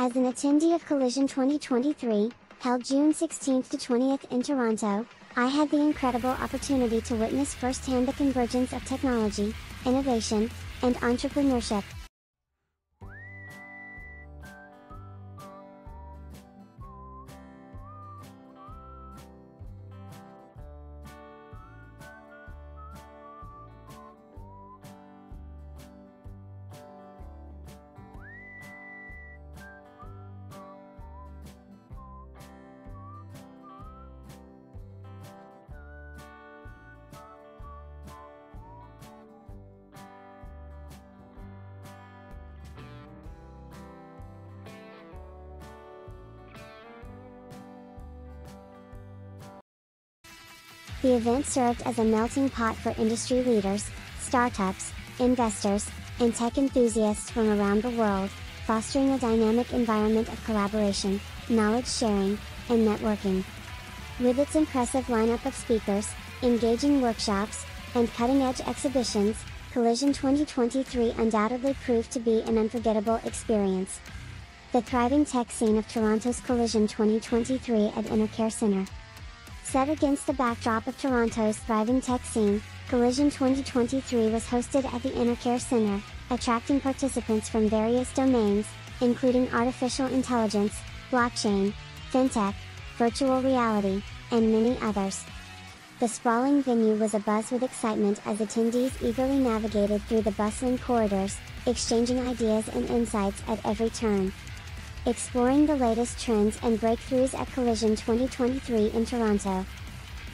As an attendee of Collision 2023, held June 16th to 20th in Toronto, I had the incredible opportunity to witness firsthand the convergence of technology, innovation, and entrepreneurship. The event served as a melting pot for industry leaders, startups, investors, and tech enthusiasts from around the world, fostering a dynamic environment of collaboration, knowledge sharing, and networking. With its impressive lineup of speakers, engaging workshops, and cutting edge exhibitions, Collision 2023 undoubtedly proved to be an unforgettable experience. The thriving tech scene of Toronto's Collision 2023 at Enercare Center. Set against the backdrop of Toronto's thriving tech scene, Collision 2023 was hosted at the Enercare Center, attracting participants from various domains, including artificial intelligence, blockchain, fintech, virtual reality, and many others. The sprawling venue was abuzz with excitement as attendees eagerly navigated through the bustling corridors, exchanging ideas and insights at every turn. Exploring the latest trends and breakthroughs at Collision 2023 in Toronto.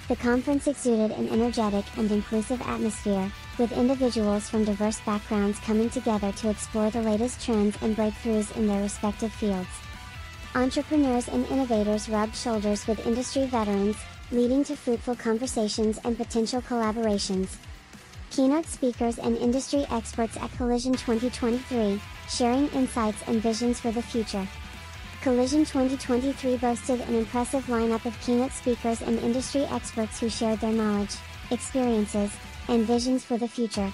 The conference exuded an energetic and inclusive atmosphere, with individuals from diverse backgrounds coming together to explore the latest trends and breakthroughs in their respective fields. Entrepreneurs and innovators rubbed shoulders with industry veterans, leading to fruitful conversations and potential collaborations. Keynote speakers and industry experts at Collision 2023, sharing insights and visions for the future. Collision 2023 boasted an impressive lineup of keynote speakers and industry experts who shared their knowledge, experiences, and visions for the future.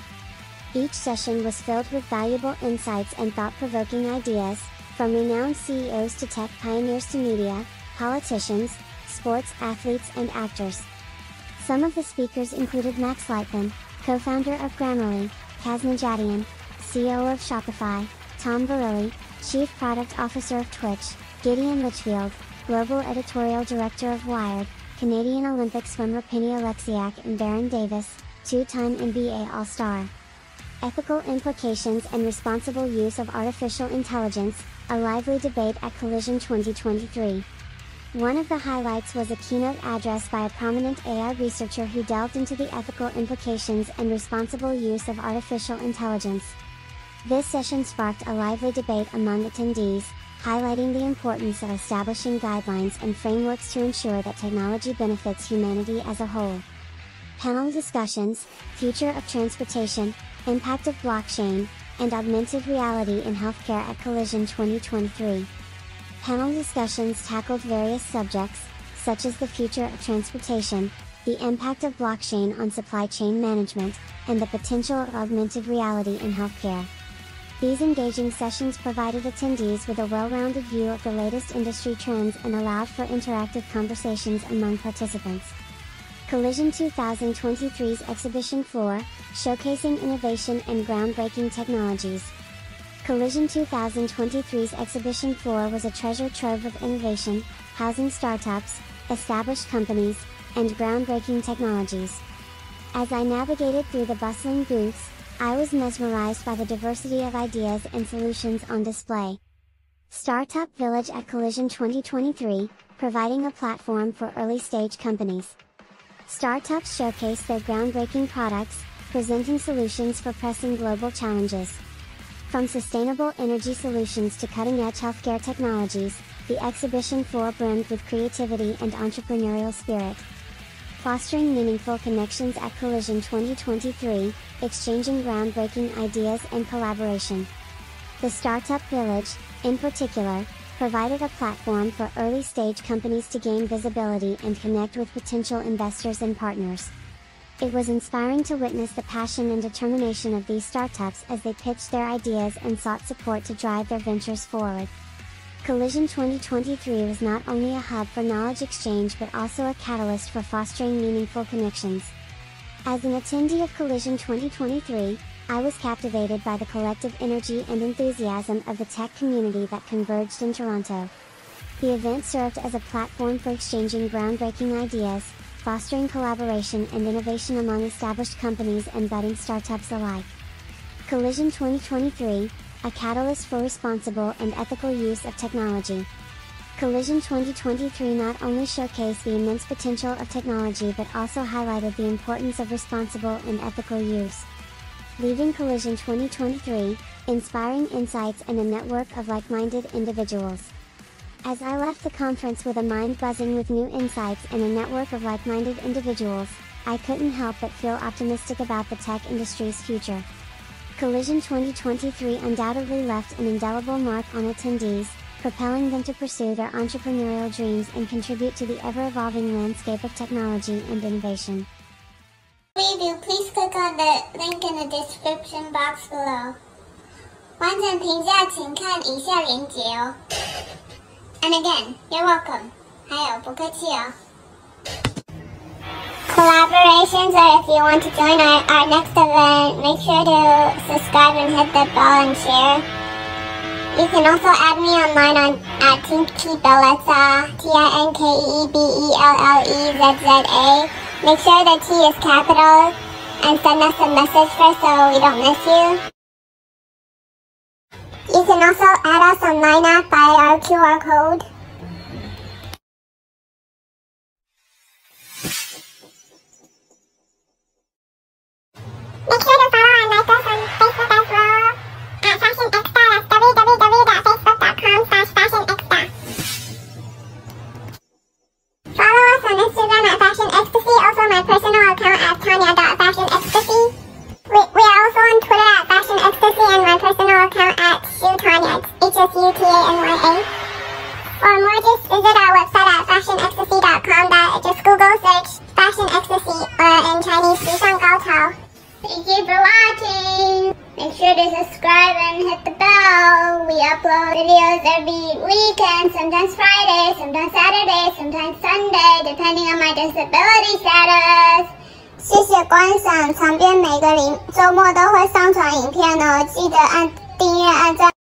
Each session was filled with valuable insights and thought provoking ideas, from renowned CEOs to tech pioneers to media, politicians, sports athletes, and actors. Some of the speakers included Max Lytvyn, co founder of Grammarly, Kaz Nejatian, CEO of Shopify, Tom Verrilli, Chief Product Officer of Twitch, Gideon Lichfield, Global Editorial Director of Wired, Canadian Olympic swimmer Penny Oleksiak and Baron Davis, two-time NBA All-Star. Ethical implications and responsible use of artificial intelligence, a lively debate at Collision 2023. One of the highlights was a keynote address by a prominent AI researcher who delved into the ethical implications and responsible use of artificial intelligence. This session sparked a lively debate among attendees, highlighting the importance of establishing guidelines and frameworks to ensure that technology benefits humanity as a whole. Panel discussions, Future of Transportation, Impact of Blockchain, and Augmented Reality in Healthcare at Collision 2023. Panel discussions tackled various subjects, such as the future of transportation, the impact of blockchain on supply chain management, and the potential of augmented reality in healthcare. These engaging sessions provided attendees with a well-rounded view of the latest industry trends and allowed for interactive conversations among participants. Collision 2023's exhibition floor, showcasing innovation and groundbreaking technologies. Collision 2023's exhibition floor was a treasure trove of innovation, housing startups, established companies, and groundbreaking technologies. As I navigated through the bustling booths, I was mesmerized by the diversity of ideas and solutions on display. Startup Village at Collision 2023, providing a platform for early stage companies. Startups showcase their groundbreaking products, presenting solutions for pressing global challenges. From sustainable energy solutions to cutting edge healthcare technologies, the exhibition floor brimmed with creativity and entrepreneurial spirit fostering meaningful connections at Collision 2023, exchanging groundbreaking ideas and collaboration. The Startup Village, in particular, provided a platform for early stage companies to gain visibility and connect with potential investors and partners. It was inspiring to witness the passion and determination of these startups as they pitched their ideas and sought support to drive their ventures forward. Collision 2023 was not only a hub for knowledge exchange but also a catalyst for fostering meaningful connections. As an attendee of Collision 2023, I was captivated by the collective energy and enthusiasm of the tech community that converged in Toronto. The event served as a platform for exchanging groundbreaking ideas, fostering collaboration and innovation among established companies and budding startups alike. Collision 2023, a catalyst for responsible and ethical use of technology. Collision 2023 not only showcased the immense potential of technology but also highlighted the importance of responsible and ethical use. Leaving Collision 2023, inspiring insights and a network of like-minded individuals As I left the conference with a mind buzzing with new insights and a network of like-minded individuals, I couldn't help but feel optimistic about the tech industry's future. Collision 2023 undoubtedly left an indelible mark on attendees, propelling them to pursue their entrepreneurial dreams and contribute to the ever-evolving landscape of technology and innovation. Review, please click on the link in the description box below. 完整评价请看以下链接哦。 and again, you're welcome. Hayo, bukachiyo. Collaborations or if you want to join our, our next event, make sure to subscribe and hit the bell and share. You can also add me online on at Tinky T-I-N-K-E-B-E-L-L-E-Z-Z-A. Make sure the T is capital and send us a message first so we don't miss you. You can also add us on Line App by our QR code. It's H-S-U-T-A-N-Y-A. For more, just visit our website at fashionecstasy.com. That just Google search Fashion Ecstasy or in Chinese 时尚高潮. Thank you for watching. Make sure to subscribe and hit the bell. We upload videos every weekend, sometimes Friday, sometimes Saturday, sometimes Sunday, depending on my disability status. 谢谢观赏，旁边每个周末都会上传影片哦，记得按订阅、按赞。